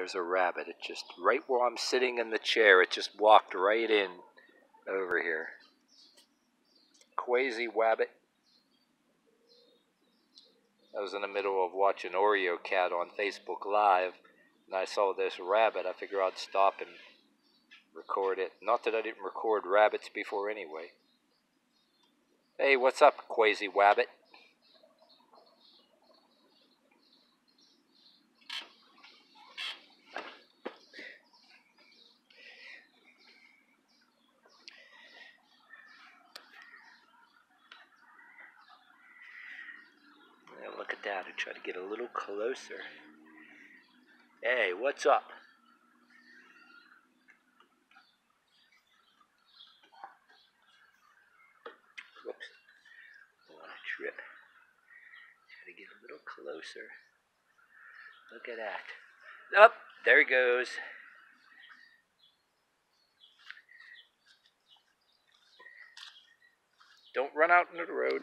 There's a rabbit. It just, right where I'm sitting in the chair, it just walked right in over here. Quasi Wabbit. I was in the middle of watching Oreo Cat on Facebook Live, and I saw this rabbit. I figured I'd stop and record it. Not that I didn't record rabbits before anyway. Hey, what's up, Quasi Wabbit? That. I try to get a little closer. Hey, what's up? Whoops. I want to trip. Try to get a little closer. Look at that. Up, oh, there he goes. Don't run out into the road.